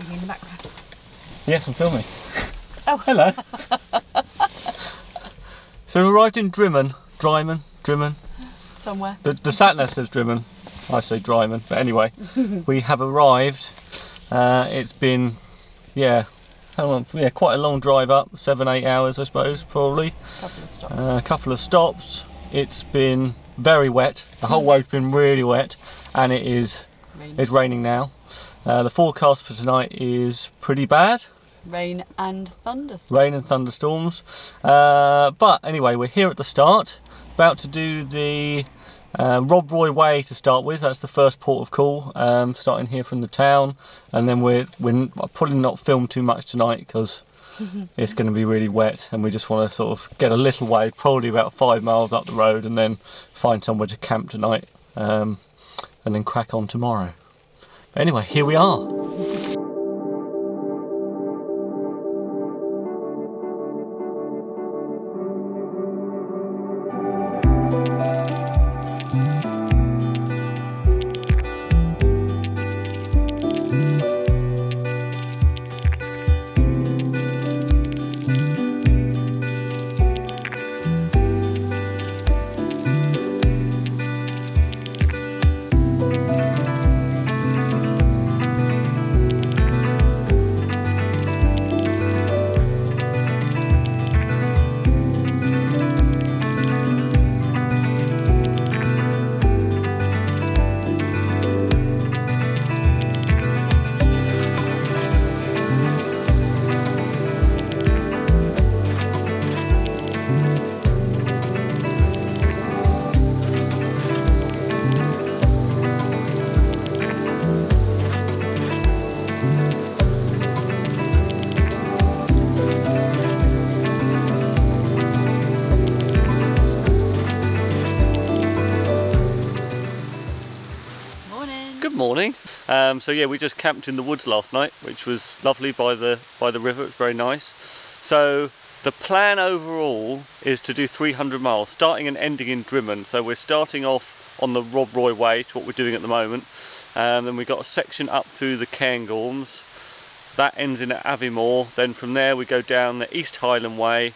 in the background. Yes, I'm filming. Oh. Hello. so we arrived in Drimmen. Dryman? Drimmen? Somewhere. The, the sat nav says Drimmen. I say Dryman. But anyway, we have arrived. Uh, it's been, yeah, long? Yeah, quite a long drive up. Seven, eight hours, I suppose, probably. A Couple of stops. Uh, a couple of stops. It's been very wet. The whole way's been really wet, and it is. rain. It's raining now. Uh, the forecast for tonight is pretty bad. rain and thunderstorms. rain and thunderstorms. Uh, but anyway, we're here at the start, about to do the uh, Rob Roy Way to start with. That's the first port of call, um, starting here from the town, and then we're we're probably not film too much tonight because it's going to be really wet, and we just want to sort of get a little way, probably about five miles up the road, and then find somewhere to camp tonight, um, and then crack on tomorrow. Anyway, here we are. Um, so yeah, we just camped in the woods last night, which was lovely by the by the river. It's very nice. So the plan overall is to do 300 miles, starting and ending in Drymen. So we're starting off on the Rob Roy Way, it's what we're doing at the moment. Um, then we've got a section up through the Cairngorms. That ends in Aviemore. Then from there we go down the East Highland Way,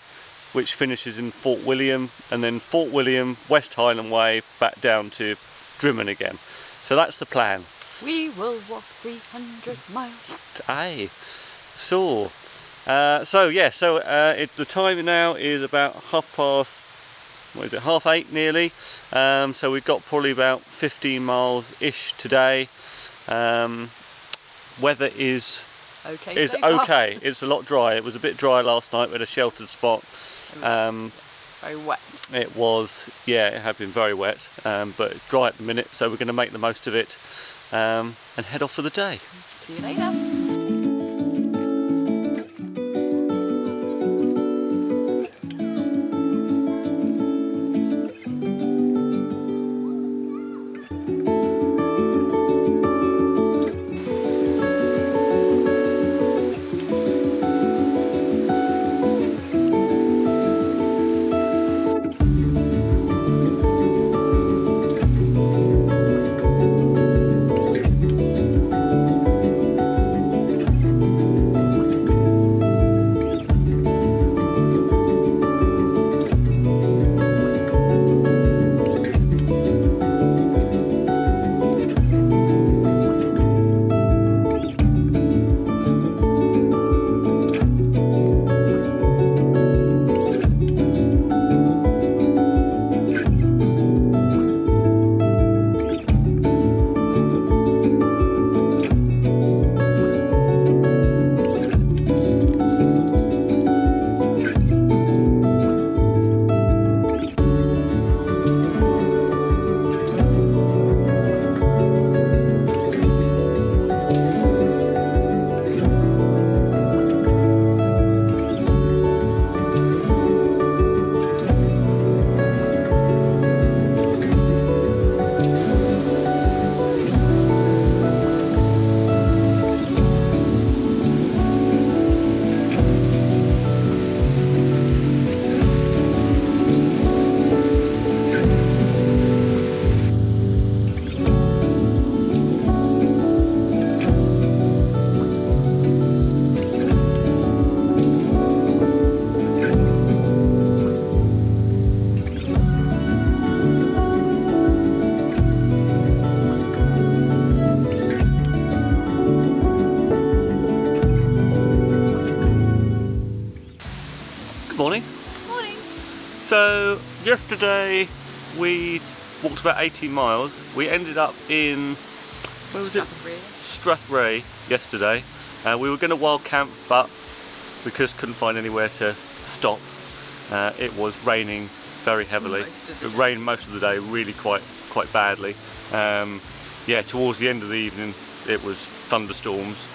which finishes in Fort William, and then Fort William, West Highland Way, back down to Drymen again. So that's the plan. We will walk 300 miles. Aye. So, uh, so yeah, so uh, it, the time now is about half past, what is it, half eight nearly. Um, so we've got probably about 15 miles ish today. Um, weather is Okay. is so okay. It's a lot dry. It was a bit dry last night. We had a sheltered spot. Um, Very wet. it was, yeah, it had been very wet, um, but dry at the minute. So we're going to make the most of it um, and head off for the day. See you later. So yesterday we walked about 18 miles. We ended up in where was it? Strathyre yesterday. Uh, we were going to wild camp, but because couldn't find anywhere to stop, uh, it was raining very heavily. Most of the It rained most of the day, really quite quite badly. Um, yeah, towards the end of the evening, it was thunderstorms.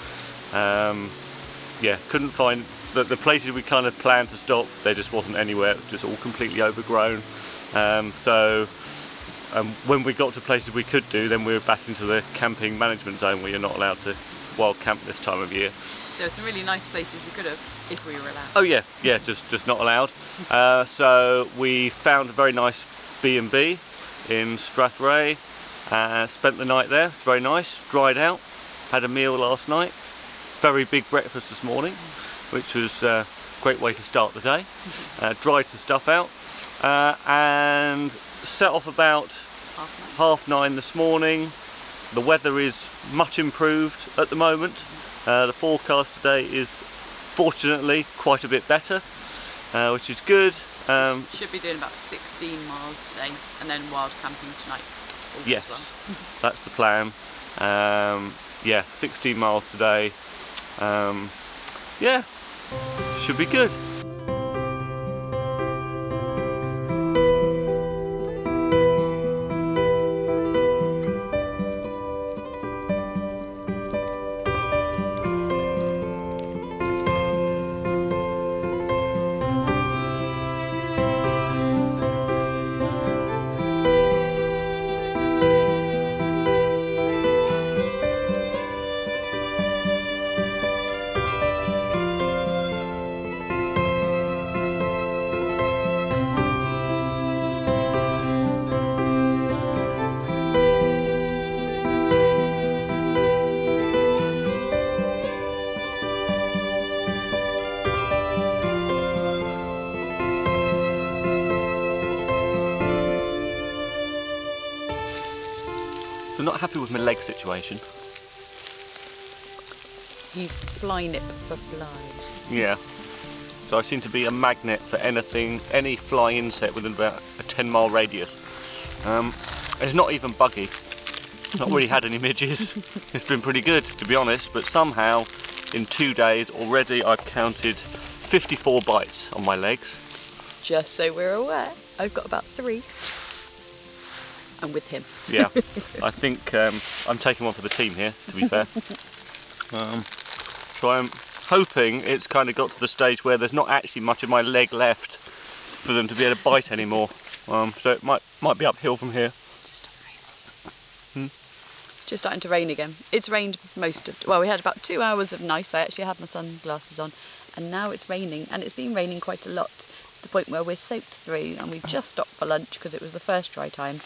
Um, yeah, couldn't find the, the places we kind of planned to stop. There just wasn't anywhere. It was just all completely overgrown. Um, so um, when we got to places we could do, then we were back into the camping management zone where you're not allowed to wild camp this time of year. There were some really nice places we could have if we were allowed. Oh yeah, yeah, just just not allowed. Uh, so we found a very nice B and B in Strathyre. Uh, spent the night there. It's very nice. Dried out. Had a meal last night. Very big breakfast this morning, which was a great way to start the day. Uh, dried some stuff out uh, and set off about Half hour. half nine this morning. The weather is much improved at the moment. Uh, the forecast today is fortunately quite a bit better, uh, which is good. Um, Should be doing about 16 miles today and then wild camping tonight. yes, well. that's the plan. Um, yeah, 16 miles today. Um, yeah, should be good. Not happy with my leg situation. He's fly nip for flies. Yeah. So I seem to be a magnet for anything, any fly insect within about a 10 mile radius. Um, it's not even buggy. Not really had any midges. It's been pretty good, to be honest, but somehow in two days already I've counted 54 bites on my legs. Just so we're aware, I've got about three. With him. Yeah, I think um, I'm taking one for the team here, to be fair. Um, so I'm hoping it's kind of got to the stage where there's not actually much of my leg left for them to be able to bite anymore. Um, so it might might be uphill from here. It's just starting to rain again. It's rained most of. Well, we had about two hours of nice. I actually had my sunglasses on, and now it's raining, and it's been raining quite a lot. To the point where we're soaked through, and we've just stopped for lunch because it was the first dry time,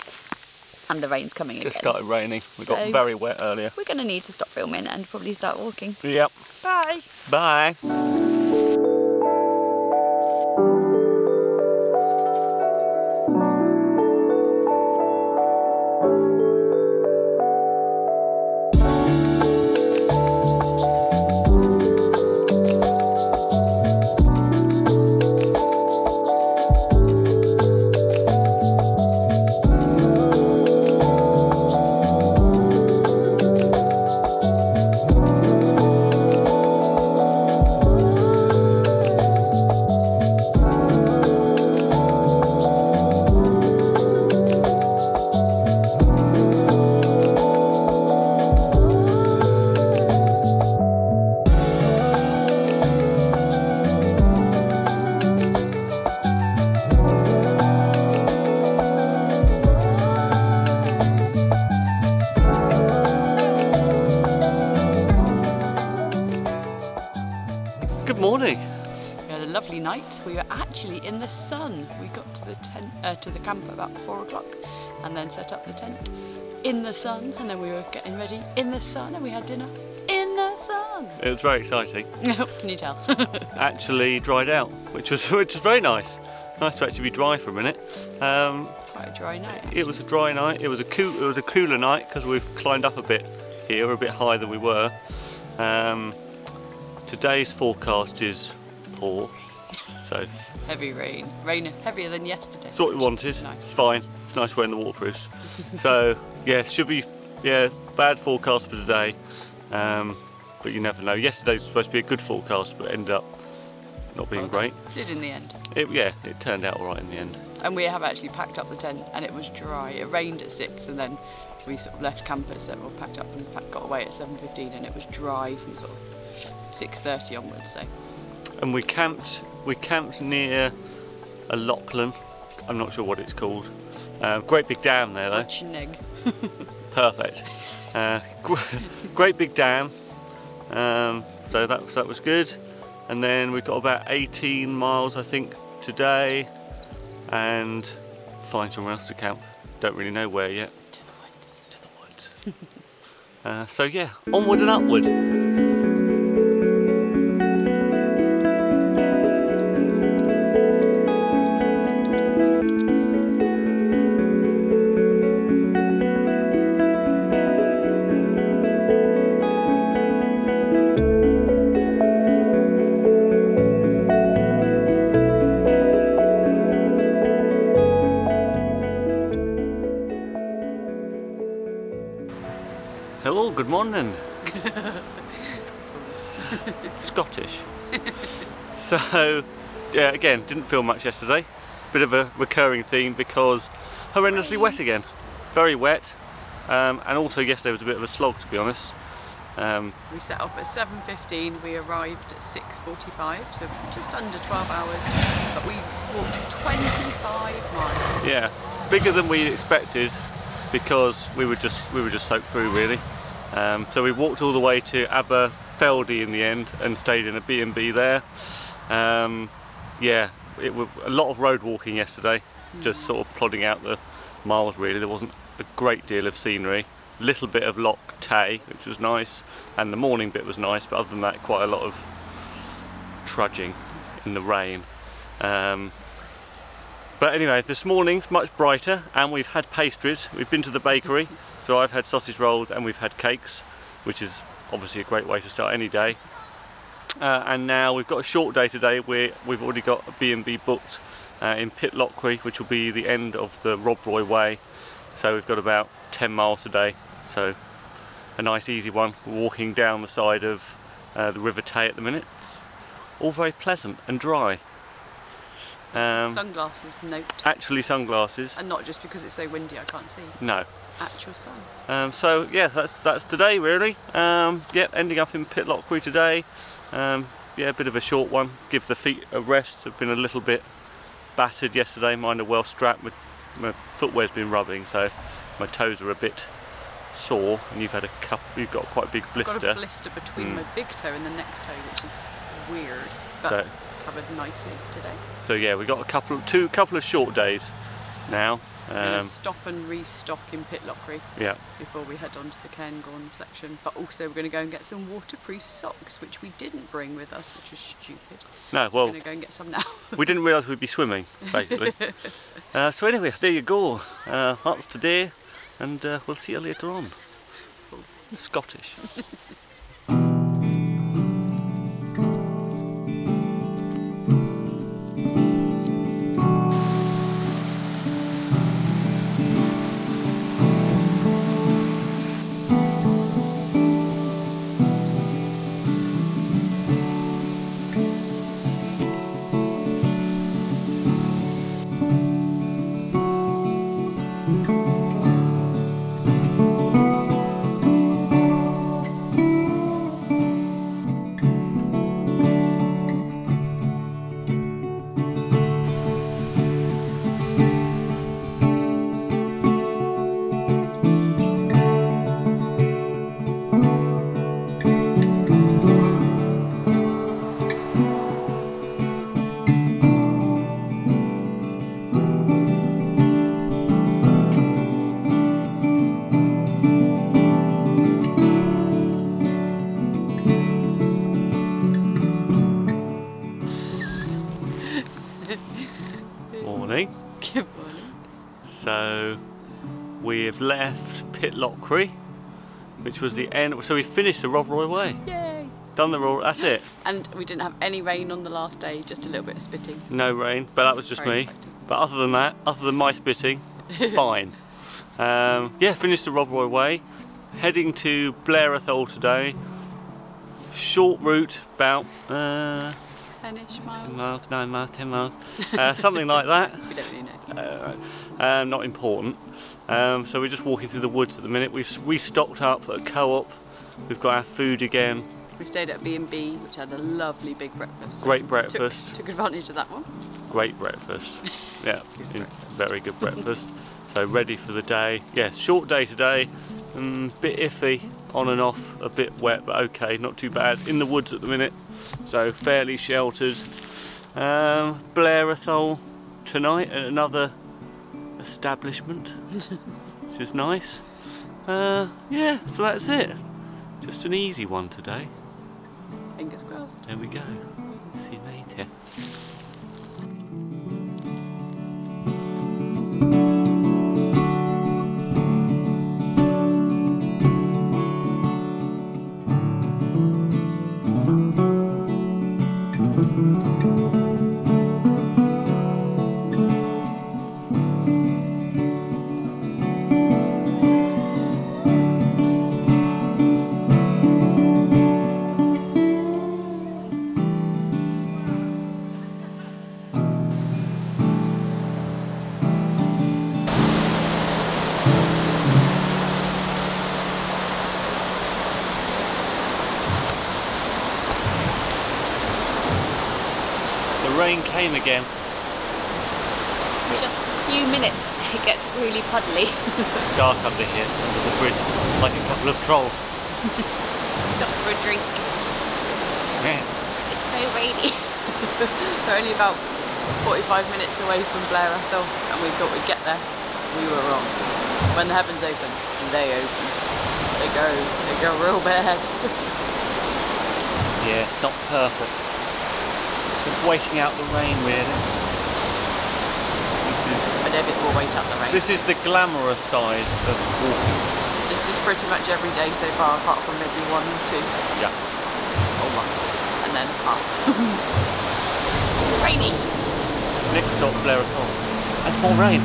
and the rain's coming Just again. started raining. We got very wet earlier. We're going to need to stop filming and probably start walking. Yep. Bye. Bye. Night. We were actually in the sun. We got to the tent, uh, to the camp about four o'clock, and then set up the tent in the sun. And then we were getting ready in the sun, and we had dinner in the sun. It was very exciting. Can you tell? Actually dried out, which was which was very nice. Nice to actually be dry for a minute. Um, Quite a dry night. It was a dry night. It was a cool, it was a cooler night because we've climbed up a bit here, we're a bit higher than we were. Um, today's forecast is poor, So Heavy rain. Rain heavier than yesterday. it's what we wanted. Nice. It's fine. It's nice wearing the waterproofs. so yeah, should be yeah bad forecast for today, um, but you never know. Yesterday was supposed to be a good forecast, but ended up not being Well, great. Did in the end. It, yeah, it turned out all right in the end. And we have actually packed up the tent and it was dry. It rained at six and then we sort of left campus and we packed up and packed, got away at 7.15 and it was dry from sort of 6.30 onwards. So And we camped we camped near a lochan. I'm not sure what it's called. Uh, great big dam there though. Perfect. Uh, great big dam. Um, so that that was good. And then we've got about 18 miles, I think, today, and find somewhere else to camp. Don't really know where yet. To the woods. To the woods. uh, so yeah, onward and upward. So, yeah, again, didn't feel much yesterday. Bit of a recurring theme because horrendously wet again. Very wet. Um, and also yesterday was a bit of a slog, to be honest. Um, We set off at 7.15, we arrived at 6.45, so just under 12 hours, but we walked 25 miles. yeah, bigger than we expected because we were just we were just soaked through really. Um, so we walked all the way to Aberfeldy in the end and stayed in a B&B there. Um, yeah, it was a lot of road walking yesterday, just sort of plodding out the miles really. There wasn't a great deal of scenery. Little bit of Loch Tay, which was nice, and the morning bit was nice, but other than that, quite a lot of trudging in the rain. Um, but anyway, this morning's much brighter, and we've had pastries. We've been to the bakery, so I've had sausage rolls and we've had cakes, which is obviously a great way to start any day. Uh, and now we've got a short day today where we've already got a B&B booked uh, in Pitlochry, which will be the end of the Rob Roy Way. So we've got about 10 miles today, so a nice easy one. We're walking down the side of uh, the River Tay at the minute. It's all very pleasant and dry. Um, Sunglasses, note. actually sunglasses. And not just because it's so windy I can't see. No. Actual sun. Um, so yeah, that's that's today really. Um, yeah, ending up in Pitlochry today. Um, yeah, a bit of a short one. Give the feet a rest. I've been a little bit battered yesterday. Mine are well strapped. My, my footwear's been rubbing, so my toes are a bit sore. And you've had a cup. You've got quite a big blister I've Got a blister between Mm. my big toe and the next toe, which is weird, but So- covered nicely today. So yeah, we've got a couple, two, couple of short days now. We're going Um, to stop and restock in Pitlochry yeah, before we head on to the Cairngorm section. But also we're going to go and get some waterproof socks, which we didn't bring with us, which was stupid. no, well, We're going to go and get some now. we didn't realise we'd be swimming, basically. uh, so anyway, there you go. Uh, that's today, and uh, we'll see you later on. Scottish. Pitlochry, which was the end. So we finished the Rob Roy Way. Yay! Done the rule. That's it. And we didn't have any rain on the last day, just a little bit of spitting. No rain, but that was just Very me. exciting. But other than that, other than my spitting, fine. Um, yeah, finished the Rob Roy Way. Heading to Blair Atholl today. Short route, about uh, 10-ish 10 miles. miles, 9 miles, 10 miles, uh, something like that. We don't really know. Uh, um, not important. Um, so we're just walking through the woods at the minute. We've restocked up at Co-op. We've got our food again. We stayed at B&B, which had a lovely big breakfast. Great breakfast. took advantage of that one. Great breakfast. Yeah, in- breakfast. very good breakfast. so ready for the day. Yeah, short day today. Um, bit iffy, on and off, a bit wet, but okay, not too bad. In the woods at the minute, so fairly sheltered. Um, Blair Atholl tonight at another establishment, which is nice. Uh, yeah, so that's it. Just an easy one today. Fingers crossed. There we go. See you later. Rain came again. Just a few minutes, it gets really puddly. It's dark under here, under the bridge, like a couple of trolls. Stop for a drink. Yeah. It's so rainy. We're only about 45 minutes away from Blair Atholl, and we thought we'd get there. We were wrong. When the heavens open, they open. They go, they go real bad. Yeah, it's not perfect. Waiting out the rain, really. This is But David will wait out the rain. this is the glamorous side of walking. This is pretty much every day so far, apart from maybe one, two, Yeah. or one, and then half. Rainy. Next stop, Blair Atholl. And more rain.